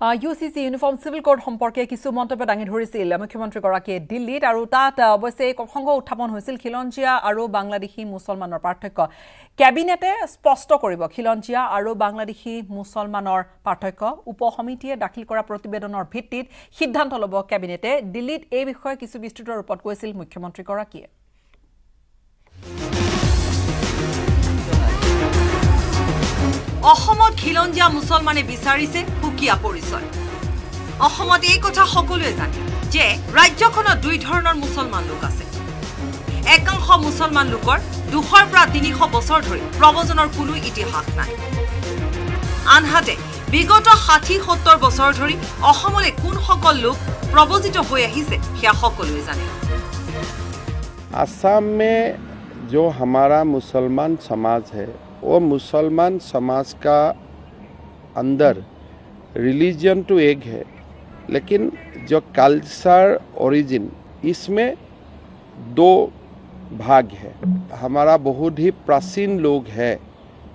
U C C uniform civil code সম্পৰ্কে কিছু মন্তব্য দাঙি ধৰিছিল। মুখ্যমন্ত্ৰীগৰাকীয়ে দিল্লীত আৰু তাত অৱশ্যে এই প্ৰসংগ উত্থাপন হৈছিল খিলঞ্জীয়া আৰু বাংলাদেশী মুছলমানৰ পাৰ্থক্য। কেবিনেটে স্পষ্ট কৰিব খিলঞ্জীয়া আৰু বাংলাদেশী মুছলমানৰ পাৰ্থক্য। উপ সমিতিয়ে দাখিল কৰা প্ৰতিবেদনৰ ভিত্তিত সিদ্ধান্ত ল'ব। কেবিনেটে দিল্লীত এই বিষয়ে কিছু বিস্তৃত ৰূপত কৈছিল মুখ্যমন্ত্ৰীগৰাকীয়ে। অসমত খিলঞ্জীয়া মুছলমানে বিচাৰিছে সুকীয়া পৰিচয় অসমত এই কথা সকলোৱে জানে যে ৰাজ্যখনত দুই ধৰণৰ মুছলমান লোক আছে একাংশ মুছলমান লোকৰ দুশৰ পৰা তিনিশ বছৰ ধৰি প্ৰৱজনৰ কোনো ইতিহাস নাই আনহাতে বিগত ষাঠি সত্তৰ বছৰ ধৰি অসমলৈ কোনসকল লোক প্ৰৱজিত হৈ আহিছে সেয়া সকলোৱে জানে असम में जो हमारा मुसलमान समाज है वो मुसलमान समाज का अंदर रिलीजन तो एक है, लेकिन जो कल्चर ओरिजिन इसमें दो भाग है। हमारा बहुत ही प्राचीन लोग है,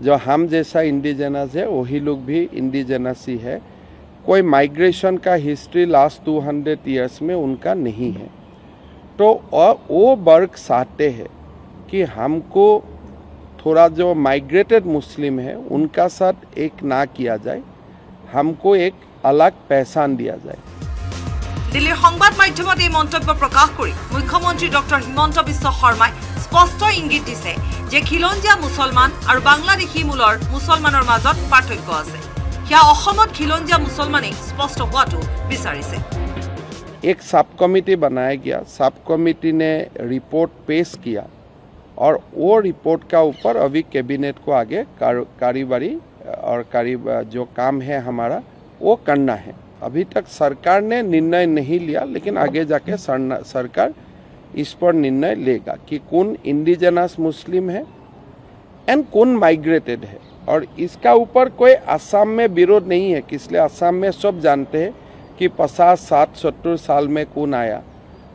जो हम जैसा इंडिजिनस है, वही लोग भी इंडिजिनस ही है। कोई माइग्रेशन का हिस्ट्री लास्ट 200 इयर्स में उनका नहीं है। तो वो वर्ग चाहते हैं कि हमको थोड़ा जो माइग्रेटेड मुस्लिम है उनका साथ एक ना किया जाए हमको एक अलग पहचान दिया जाए দিল্লীৰ সংবাদ মাধ্যমত এই মন্তব্য প্ৰকাশ কৰি মুখ্যমন্ত্ৰী ডক্টৰ হিমন্ত বিশ্ব শৰ্মাই স্পষ্ট ইংগিত দিছে যে খিলঞ্জীয়া মুছলমান আৰু বাংলাদেশী মূলৰ মুছলমানৰ মাজত পাৰ্থক্য আছে সেয়া অসমত খিলঞ্জীয়া মুছলমানে স্পষ্ট হোৱাটো বিচাৰিছে एक सब कमेटी बनाया गया सब कमेटी ने रिपोर्ट पेश किया और वो रिपोर्ट का ऊपर अभी कैबिनेट को आगे कार- कार्यवाही और कार्य जो काम है हमारा, वो करना है। अभी तक सरकार ने निर्णय नहीं लिया, लेकिन आगे जाके सरकार इस पर निर्णय लेगा कि कौन इंडिजिनस मुस्लिम है एंड कौन माइग्रेटेड है। और इसका ऊपर कोई असम में विरोध नहीं है इसलिए असम में सब जानते हैं कि पचास, सात, सत्तर साल में कौन आया।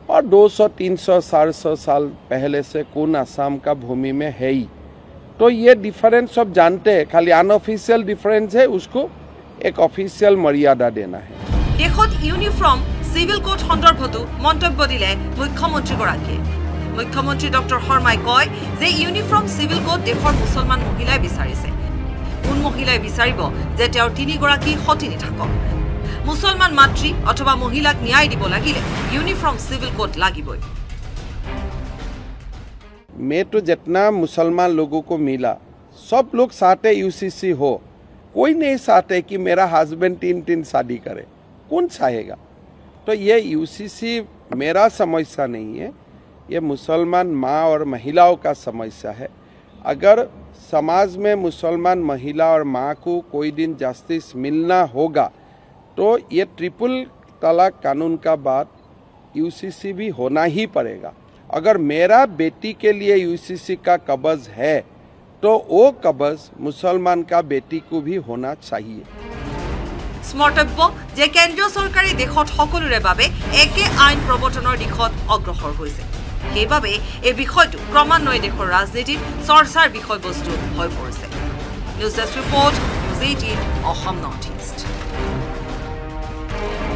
और 200 300 साढ़े सौ साल पहले से कौन असम का भूमि में है ही तो ये डिफरेंस सब जानते हैं खाली अनऑफिशियल डिफरेंस है उसको एक ऑफिशियल मर्यादा देना है দেশত ইউনিফৰ্ম চিভিল কোড সন্দৰ্ভতো মন্তব্য দিলে মুখ্যমন্ত্ৰীগৰাকীয়ে মুখ্যমন্ত্ৰী ডক্টৰ শৰ্মাই কয় যে ইউনিফৰ্ম চিভিল কোড দেশৰ মুছলমান মহিলাই বিচাৰিছে কোন মহিলাই বিচাৰিব যে তেওঁৰ তিনিগৰাকী সতিনী থাকক মুছলমান মাতৃ অথবা মহিলাক ন্যায় দিব লাগিলে ইউনিফৰ্ম চিভিল কোড লাগিবই मैं तो जितना मुसलमान लोगों को मिला सब लोग चाहते यूसीसी हो कोई नहीं चाहते कि मेरा हस्बैंड तीन तीन शादी करे कौन चाहेगा तो ये यूसीसी मेरा समस्या नहीं है ये मुसलमान माँ और महिलाओं का समस्या है अगर समाज में मुसलमान महिला और माँ को कोई दिन जस्टिस मिलना होगा तो ये ट्रिपल तलाक कानून का बात यूसीसी भी होना ही पड़ेगा अगर मेरा बेटी के लिए यूसीसी का कब्ज है तो वो कब्ज मुसलमान का बेटी को भी होना चाहिए স্মৰ্তব্য যে কেন্দ্ৰীয় চৰকাৰে দেশত সকলোৰে বাবে একে আইন প্ৰৱৰ্তনৰ দিশত অগ্ৰসৰ হৈছে সেইবাবে এই বিষয়টো ক্ৰমান্বয়ে দেশৰ ৰাজনীতিত চৰ্চাৰ বিষয়বস্তু হৈ পৰিছে news desk report news eighteen Assam north east Bye.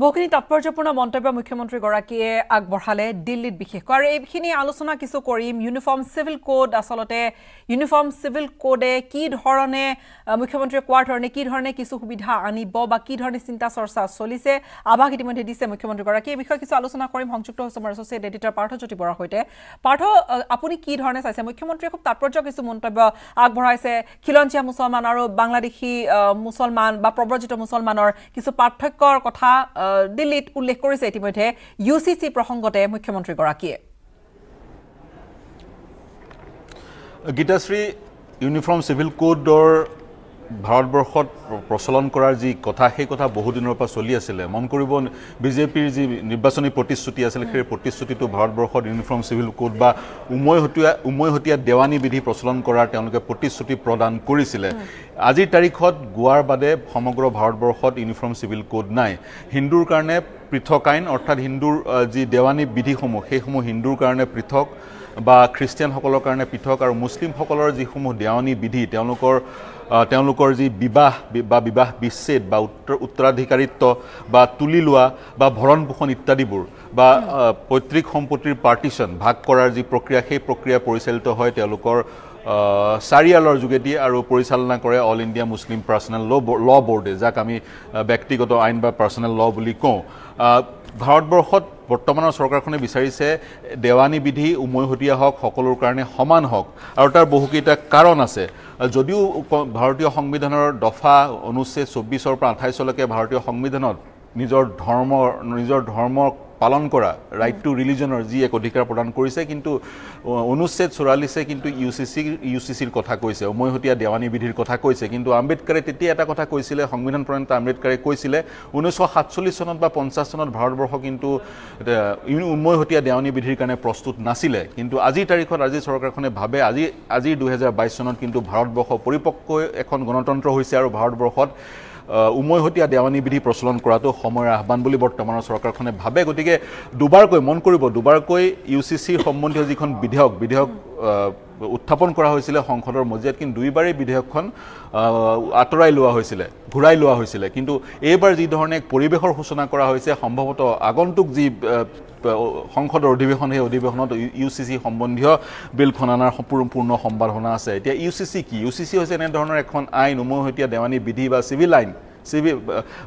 বহুখিনি তাৎপৰ্যপূৰ্ণ মন্তব্য মুখ্যমন্ত্ৰীগৰাকীয়ে আগবঢ়ালে দিল্লীত বিশেষকৈ। আৰু এইখিনি আলোচনা কিছু কৰিম। ইউনিফৰ্ম চিভিল কোড আচলতে ইউনিফৰ্ম চিভিল কোডে কি ধৰণে মুখ্যমন্ত্ৰীয়ে কোৱাৰ ধৰণে কি ধৰণে কিছু সুবিধা আনিব বা কি ধৰণে চিন্তা চৰ্চা চলিছে আভাস ইতিমধ্যে দিছে মুখ্যমন্ত্ৰীগৰাকীয়ে। এই বিষয়ে কিছু আলোচনা কৰিম। সংযুক্ত হৈছে মোৰ এছ'চিয়েট এডিটৰ পাৰ্থজ্যোতি বৰাৰ সৈতে। পাৰ্থ আপুনি কি ধৰণে চাইছে? মুখ্যমন্ত্ৰীয়ে খুব তাৎপৰ্য কিছু মন্তব্য আগবঢ়াইছে। খিলঞ্জীয়া মুছলমান আৰু বাংলাদেশী মুছলমান বা প্ৰব্ৰজিত মুছলমানৰ কিছু পাৰ্থক্যৰ কথা দিল্লীত উল্লেখ কৰিছে ইতিমধ্যে ইউ চি চি প্ৰসংগতে মুখ্যমন্ত্ৰীগৰাকীয়ে। গীতাশ্ৰী ইউনিফৰ্ম চিভিল কোডৰ ভাৰতবৰ্ষত প্ৰ- প্ৰচলন কৰাৰ যি কথা সেই কথা বহুদিনৰ পৰা চলি আছিলে। মন কৰিব বিজেপিৰ যি নিৰ্বাচনী প্ৰতিশ্ৰুতি আছিলে সেই প্ৰতিশ্ৰুতিটো ভাৰতবৰ্ষত ইউনিফৰ্ম চিভিল কোড বা উমৈহতীয়া উমৈহতীয়া দেৱানী বিধি প্ৰচলন কৰাৰ তেওঁলোকে প্ৰতিশ্ৰুতি প্ৰদান কৰিছিলে। আজিৰ তাৰিখত গোৱাৰ বাদে সমগ্ৰ ভাৰতবৰ্ষত ইউনিফৰ্ম চিভিল কোড নাই। হিন্দুৰ কাৰণে পৃথক আইন অৰ্থাৎ হিন্দুৰ যি দেৱানী বিধিসমূহ সেইসমূহ হিন্দুৰ কাৰণে পৃথক বা খ্ৰীষ্টিয়ানসকলৰ কাৰণে পৃথক আৰু মুছলিমসকলৰ যিসমূহ দেৱানী বিধি তেওঁলোকৰ তেওঁলোকৰ যি বিবাহ বি- বিবাহ বিচ্ছেদ বা উত্তৰ উত্তৰাধিকাৰিত্ব বা তুলি লোৱা বা ভৰণ পোষণ ইত্যাদিবোৰ বা পৈতৃক সম্পত্তিৰ পাৰ্টিশ্যন ভাগ কৰাৰ যি প্ৰক্ৰিয়া সেই প্ৰক্ৰিয়া পৰিচালিত হয় তেওঁলোকৰ চাৰিয়ালৰ যোগেদি আৰু পৰিচালনা কৰে অল ইণ্ডিয়া মুছলিম পাৰ্চনেল ল' ল বৰ্ডে যাক আমি ব্যক্তিগত আইন বা পাৰ্চনেল ল' বুলি কওঁ। ভাৰতবৰ্ষত বৰ্তমানৰ চৰকাৰখনে বিচাৰিছে দেৱানী বিধি উমৈহতীয়া হওক সকলোৰ কাৰণে সমান হওক। আৰু তাৰ বহুকেইটা কাৰণ আছে। যদিও ভাৰতীয় সংবিধানৰ দফা অনুচ্ছেদ চৌব্বিছৰ পৰা আঠাইছলৈকে ভাৰতীয় সংবিধানত নিজৰ ধৰ্ম নিজৰ ধৰ্ম পালন কৰা ৰাইট টু ৰিলিজনৰ যি এক অধিকাৰ প্ৰদান কৰিছে কিন্তু অনুচ্ছেদ চৌৰাল্লিছে কিন্তু U C C U C চিৰ কথা কৈছে উমৈহতীয়া দেৱানী বিধিৰ কথা কৈছে কিন্তু আম্বেদকাৰে তেতিয়া এটা কথা কৈছিলে সংবিধান প্ৰণেতা আম্বেদকাৰে কৈছিলে ঊনৈছশ সাতচল্লিছ চনত বা পঞ্চাছ চনত ভাৰতবৰ্ষ কিন্তু উমৈহতীয়া দেৱানী বিধিৰ কাৰণে প্ৰস্তুত নাছিলে কিন্তু আজিৰ তাৰিখত আজি চৰকাৰখনে ভাবে আজি আজিৰ দুহেজাৰ বাইছ চনত কিন্তু ভাৰতবৰ্ষ পৰিপক্কৈ এখন গণতন্ত্ৰ হৈছে আৰু ভাৰতবৰ্ষত উমৈহতীয়া দেৱানী বিধি প্ৰচলন কৰাটো সময়ৰ আহ্বান বুলি বৰ্তমানৰ চৰকাৰখনে ভাবে। গতিকে দুবাৰকৈ মন কৰিব দুবাৰকৈ ইউ চি চিৰ সম্বন্ধীয় যিখন বিধেয়ক বিধেয়ক উত্থাপন কৰা হৈছিলে সংসদৰ মজিয়াত কিন্তু দুইবাৰেই বিধেয়কখন আঁতৰাই লোৱা হৈছিলে ঘূৰাই লোৱা হৈছিলে। কিন্তু এইবাৰ যি ধৰণে এক পৰিৱেশৰ সূচনা কৰা হৈছে সম্ভৱতঃ আগন্তুক যি সংসদৰ অধিৱেশন সেই অধিৱেশনত ইউ চি চি সম্বন্ধীয় বিলখন অনাৰ সম্পূৰ্ণ পূৰ্ণ সম্ভাৱনা আছে। এতিয়া ইউ চি চি কি? ইউ চি চি হৈছে এনেধৰণৰ এখন আইন উমৈহতীয়া দেৱানী বিধি বা চিভিল আইন। চিভিল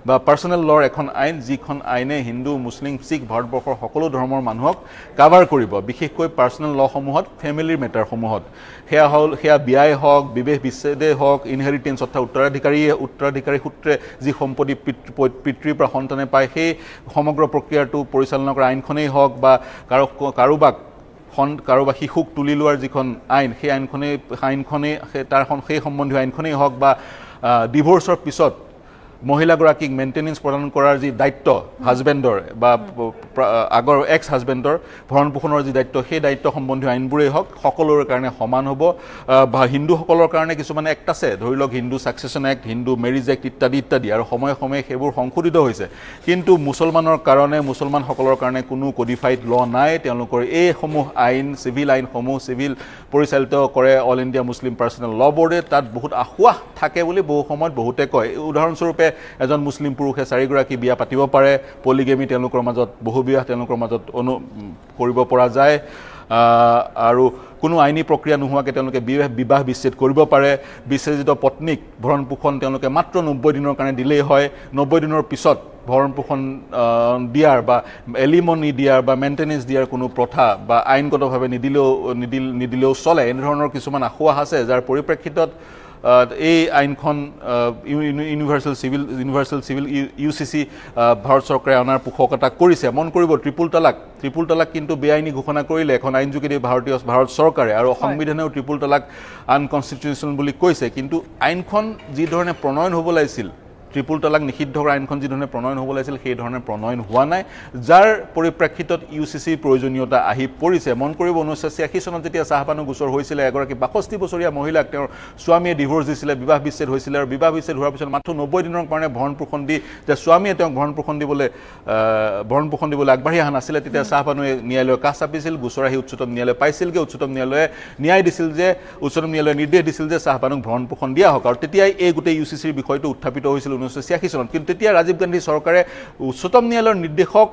বা পাৰ্চনেল লৰ এখন আইন যিখন আইনে হিন্দু মুছলিম শিখ ভাৰতবৰ্ষৰ সকলো ধৰ্মৰ মানুহক কাভাৰ কৰিব বিশেষকৈ পাৰ্চনেল লসমূহত ফেমিলিৰ মেটাৰসমূহত সেয়া হ'ল সেয়া বিয়াই হওক বিবেহ বিচ্ছেদেই হওক ইনহেৰিটেঞ্চ অৰ্থাৎ উত্তৰাধিকাৰীয়ে উত্তৰাধিকাৰী সূত্ৰে যি সম্পত্তি পিতৃ পিতৃৰ পৰা সন্তানে পায় সেই সমগ্ৰ প্ৰক্ৰিয়াটো পৰিচালনা কৰা আইনখনেই হওক বা কাৰো কাৰোবাক সন কাৰোবাৰ শিশুক তুলি লোৱাৰ যিখন আইন সেই আইনখনেই আইনখনেই সেই তাৰ সম- সেই সম্বন্ধীয় আইনখনেই হওক বা ডিভোৰ্চৰ পিছত মহিলাগৰাকীক মেইনটেনেঞ্চ প্ৰদান কৰাৰ যি দায়িত্ব হাজবেণ্ডৰ বা আগৰ এক্স হাজবেণ্ডৰ ভৰণ পোষণৰ যি দায়িত্ব সেই দায়িত্ব সম্বন্ধীয় আইনবোৰেই হওক সকলোৰে কাৰণে সমান হ'ব। বা হিন্দুসকলৰ কাৰণে কিছুমান এক্ট আছে ধৰি লওক Hindu succession act Hindu marriage act ইত্যাদি ইত্যাদি আৰু সময়ে সময়ে সেইবোৰ সংশোধিত হৈছে। কিন্তু মুছলমানৰ কাৰণে মুছলমানসকলৰ কাৰণে কোনো কডিফাইড ল নাই। তেওঁলোকৰ এইসমূহ আইন চিভিল আইনসমূহ চিভিল পৰিচালিত কৰে অল ইণ্ডিয়া মুছলিম পাৰ্চনেল ল বৰ্ডে তাত বহুত আসুৱাহ থাকে বুলি বহু সময়ত বহুতে কয়। উদাহৰণস্বৰূপে এজন মুছলিম পুৰুষে চাৰিগৰাকী বিয়া পাতিব পাৰে। পলিগেমি তেওঁলোকৰ মাজত বহুবিবাহ তেওঁলোকৰ মাজত অনু কৰিব পৰা যায়। আৰু কোনো আইনী প্ৰক্ৰিয়া নোহোৱাকৈ তেওঁলোকে বিবাহ বিবাহ বিচ্ছেদ কৰিব পাৰে। বিচ্ছেদিত পত্নীক ভৰণ পোষণ তেওঁলোকে মাত্ৰ নব্বৈ দিনৰ কাৰণে দিলেই হয়। নব্বৈ দিনৰ পিছত ভৰণ পোষণ দিয়াৰ বা এলিমনি দিয়াৰ বা মেইনটেনেঞ্চ দিয়াৰ কোনো প্ৰথা বা আইনগতভাৱে নিদিলেও নিদিল নিদিলেও চলে। এনেধৰণৰ কিছুমান আঁসোৱাহ আছে যাৰ পৰিপ্ৰেক্ষিতত এই আইনখন universal civil universal civil U C C Bharat চৰকাৰে অনাৰ পোষকতা কৰিছে। মন কৰিব ত্ৰিপুল তালাক। ত্ৰিপুল তালাক কিন্তু বেআইনী ঘোষণা কৰিলে এখন আইন যোগেদি ভাৰতীয় ভাৰত চৰকাৰে আৰু সংবিধানেও ত্ৰিপুল তালাক আনকনষ্টিটিউচন বুলি কৈছে। কিন্তু আইনখন যিধৰণে প্ৰণয়ন হ'ব লাগিছিল ত্ৰিপুল তালাক নিষিদ্ধ কৰা আইনখন যিধৰণে প্ৰণয়ন হ'ব লাগিছিল সেই ধৰণে প্ৰণয়ন হোৱা নাই। যাৰ পৰিপ্ৰেক্ষিতত ইউ চি চিৰ প্ৰয়োজনীয়তা আহি পৰিছে। মন কৰিব ঊনৈছশ ছিয়াশী চনত যেতিয়া চাহপানো গোচৰ হৈছিলে এগৰাকী বাষষ্ঠি বছৰীয়া মহিলাক তেওঁৰ স্বামীয়ে ডিভোৰ্চ দিছিলে বিবাহ বিচ্ছেদ হৈছিলে আৰু বিবাহ বিচ্ছেদ হোৱাৰ পিছত মাত্ৰ নব্বৈ দিনৰ কাৰণে ভৰণ পোষণ দি যে স্বামীয়ে তেওঁক ভৰণ পোষণ দিবলৈ ভৰণ পোষণ দিবলৈ আগবাঢ়ি অহা নাছিলে তেতিয়া চাহপানুৱে ন্যায়ালয়ৰ কাষ চাপিছিল গোচৰ আহি উচ্চতম ন্যায়ালয় পাইছিলগৈ। উচ্চতম ন্যায়ালয়ে ন্যায় দিছিল যে উচ্চতম ন্যায়ালয়ে নিৰ্দেশ দিছিল যে চাহপানুক ভৰণ পোষণ দিয়া হওক। আৰু তেতিয়াই এই গোটেই ইউ চি চিৰ বিষয়টো উত্থাপিত হৈছিল। ঊনৈছশ ছিয়াশী চনত। কিন্তু তেতিয়া ৰাজীৱ গান্ধী চৰকাৰে উচ্চতম ন্যায়ালয়ৰ নিৰ্দেশক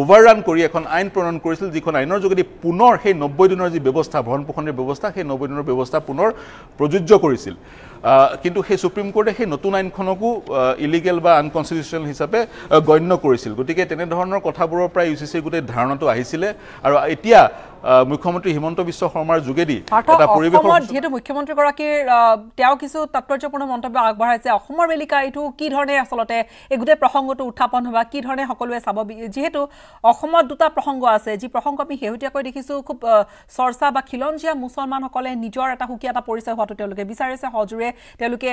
অভাৰৰান কৰি এখন আইন প্ৰণয়ন কৰিছিল যিখন আইনৰ যোগেদি পুনৰ সেই নব্বৈ দিনৰ যি ব্যৱস্থা ভৰণ পোষণৰ ব্যৱস্থা সেই নব্বৈ দিনৰ ব্যৱস্থা পুনৰ প্ৰযোজ্য কৰিছিল। কিন্তু সেই ছুপ্ৰিম কোৰ্টে সেই নতুন আইনখনকো ইলিগেল বা আনকনষ্টিটিউচনেল হিচাপে গণ্য কৰিছিল। গতিকে তেনেধৰণৰ কথাবোৰৰ পৰা ইউ চি চিৰ গোটেই ধাৰণাটো আহিছিলে। আৰু এতিয়া মুখ্যমন্ত্ৰী হিমন্ত বিশ্ব শৰ্মাৰ যোগেদি এটা পৰিৱেশৰ অসমত যিহেতু মুখ্যমন্ত্ৰীগৰাকীৰ আহ, তেওঁ কিছু তাৎপৰ্যপূৰ্ণ মন্তব্য আগবঢ়াইছে। অসমৰ বেলিকা এইটো কি ধৰণে আচলতে এই গোটেই প্ৰসংগটো উত্থাপন হ'ব? কি ধৰণে সকলোৱে চাব? যিহেতু অসমত দুটা প্ৰসংগ আছে যি প্ৰসংগ আমি শেহতীয়াকৈ দেখিছোঁ খুব চৰ্চা বা খিলঞ্জীয়া মুছলমানসকলে নিজৰ এটা সুকীয়া এটা পৰিচয় হোৱাটো তেওঁলোকে বিচাৰিছে। সজোৰে তেওঁলোকে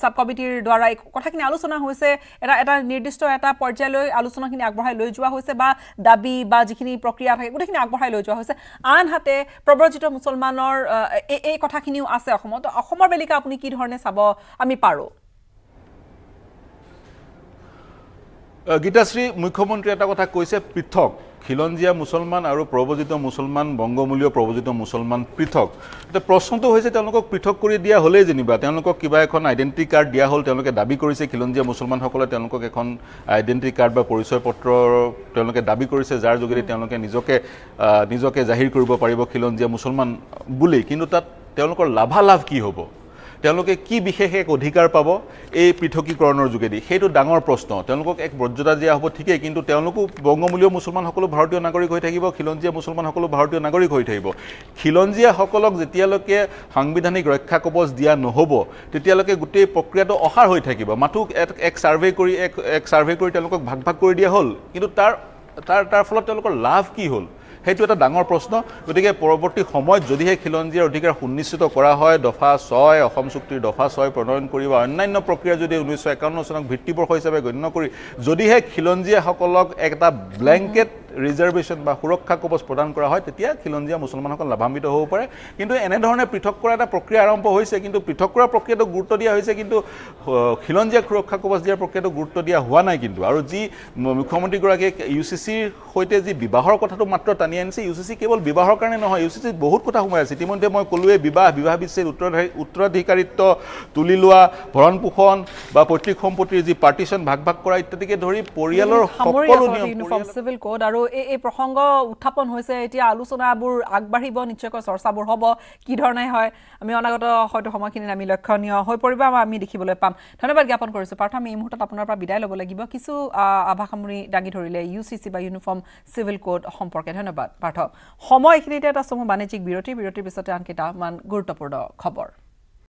ছাব কমিটিৰ দ্বাৰা এই কথাখিনি আলোচনা হৈছে এটা এটা নিৰ্দিষ্ট এটা পৰ্যায়লৈ আলোচনাখিনি আগবঢ়াই লৈ যোৱা হৈছে বা দাবী বা যিখিনি প্ৰক্ৰিয়া থাকে গোটেইখিনি আগবঢ়াই লৈ যোৱা হৈছে। আনহাতে প্ৰব্ৰজিত মুছলমানৰ এই- কথাখিনিও আছে অসমত। অসমৰ বেলিকা আপুনি কি ধৰণে চাব আমি পাৰোঁ? গীতাশ্ৰী মুখ্যমন্ত্ৰীয়ে এটা কথা কৈছে পৃথক। খিলঞ্জীয়া মুছলমান আৰু প্ৰব্ৰজিত মুছলমান বংগমূলীয় প্ৰব্ৰজিত মুছলমান পৃথক। এতিয়া প্ৰশ্নটো হৈছে তেওঁলোকক পৃথক কৰি দিয়া হ'লেই যেনিবা তেওঁলোকক কিবা এখন আইডেণ্টিটি কাৰ্ড দিয়া হ'ল তেওঁলোকে দাবী কৰিছে খিলঞ্জীয়া মুছলমানসকলে তেওঁলোকক এখন আইডেণ্টিটি কাৰ্ড বা পৰিচয় পত্ৰ তেওঁলোকে দাবী কৰিছে যাৰ যোগেদি তেওঁলোকে নিজকে নিজকে জাহিৰ কৰিব পাৰিব খিলঞ্জীয়া মুছলমান বুলি। কিন্তু তাত তেওঁলোকৰ লাভালাভ কি হ'ব? তেওঁলোকে কি বিশেষ এক অধিকাৰ পাব এই পৃথকীকৰণৰ যোগেদি? সেইটো ডাঙৰ প্ৰশ্ন। তেওঁলোকক এক মৰ্যাদা দিয়া হ'ব ঠিকেই কিন্তু তেওঁলোকো বংগমূলীয় মুছলমানসকলো ভাৰতীয় নাগৰিক হৈ থাকিব খিলঞ্জীয়া মুছলমানসকলো ভাৰতীয় নাগৰিক হৈ থাকিব। খিলঞ্জীয়াসকলক যেতিয়ালৈকে সাংবিধানিক ৰক্ষা কবচ দিয়া নহ'ব তেতিয়ালৈকে গোটেই প্ৰক্ৰিয়াটো অসাৰ হৈ থাকিব। মাথো এক- ছাৰ্ভে কৰি এক এক ছাৰ্ভে কৰি তেওঁলোকক ভাগ ভাগ কৰি দিয়া হ'ল। কিন্তু তাৰ তাৰ তাৰ ফলত তেওঁলোকৰ লাভ কি হ'ল? সেইটো এটা ডাঙৰ প্ৰশ্ন। গতিকে পৰৱৰ্তী সময়ত যদিহে খিলঞ্জীয়াৰ অধিকাৰ সুনিশ্চিত কৰা হয় দফা ছয় অসম চুক্তিৰ দফা ছয় প্ৰণয়ন কৰি বা অন্যান্য প্ৰক্ৰিয়া যদি ঊনৈছশ একাৱন্ন চনক ভিত্তিবৰ্ষ হিচাপে গণ্য কৰি যদিহে খিলঞ্জীয়াসকলক এটা ব্লেংকেট ৰিজাৰ্ভেশ্যন বা সুৰক্ষা কবচ প্ৰদান কৰা হয় তেতিয়া খিলঞ্জীয়া মুছলমানসকল লাভান্বিত হ'ব পাৰে। কিন্তু এনেধৰণে পৃথক কৰা এটা প্ৰক্ৰিয়া আৰম্ভ হৈছে কিন্তু পৃথক কৰা প্ৰক্ৰিয়াটো গুৰুত্ব দিয়া হৈছে কিন্তু আহ, খিলঞ্জীয়াক সুৰক্ষা কবচ দিয়াৰ প্ৰক্ৰিয়াটো গুৰুত্ব দিয়া হোৱা নাই কিন্তু। আৰু যি মুখ্যমন্ত্ৰীগৰাকীয়ে ইউ চি চিৰ সৈতে যি বিবাহৰ কথাটো মাত্ৰ টানি আনিছে ইউ চি চি কেৱল বিবাহৰ কাৰণে নহয় ইউ চি চিত বহুত কথা সোমাই আছে। ইতিমধ্যে মই ক'লোৱে বিবাহ বিবাহ বিচ্ছেদ উত্তৰাধি উত্তৰাধিকাৰিত্ব তুলি লোৱা ভৰণ পোষণ বা পৈতৃক সম্পত্তিৰ যি পাৰ্টিশ্যন ভাগ ভাগ কৰা ইত্যাদিকে ধৰি পৰিয়ালৰ সকলো নিয়ম চিভিল কোড আৰু এই এই প্ৰসংগ উত্থাপন হৈছে এতিয়া আলোচনাবোৰ আগবাঢ়িব নিশ্চয়কৈ চৰ্চাবোৰ হ'ব কি ধৰণে হয় আমি অনাগত হয়তো সময়খিনিত আমি লক্ষণীয় হৈ পৰিব আমি দেখিবলৈ পাম। ধন্যবাদ জ্ঞাপন কৰিছোঁ। পাৰ্থ আমি এই মুহূৰ্তত আপোনাৰ পৰা বিদায় ল'ব লাগিব। কিছু আহ, আভা সামৰি দাঙি ধৰিলে ইউ চি চি বা ইউনিফৰ্ম চিভিল কোড সম্পৰ্কে। ধন্যবাদ পাৰ্থ। সময় এইখিনিতে এটা চমু বাণিজ্যিক বিৰতি। বিৰতিৰ পিছতে আন কেইটামান গুৰুত্বপূৰ্ণ খবৰ।